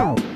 Wow.